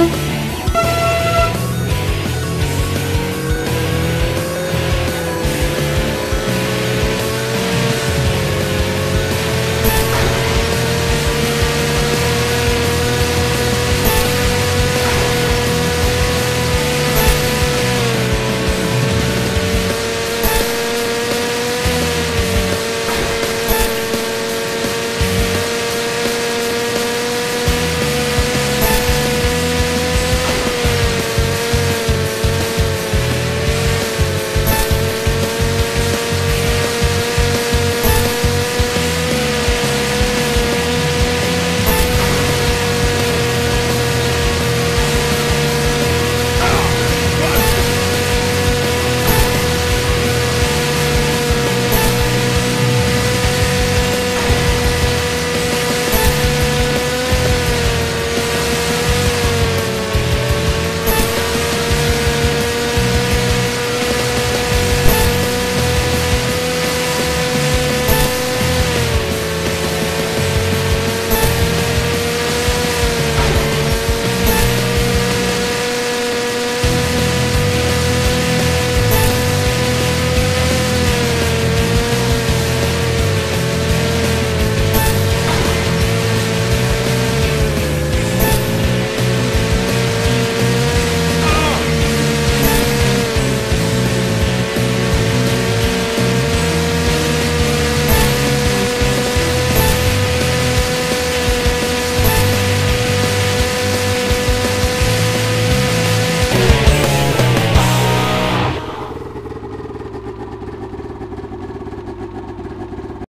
Bye.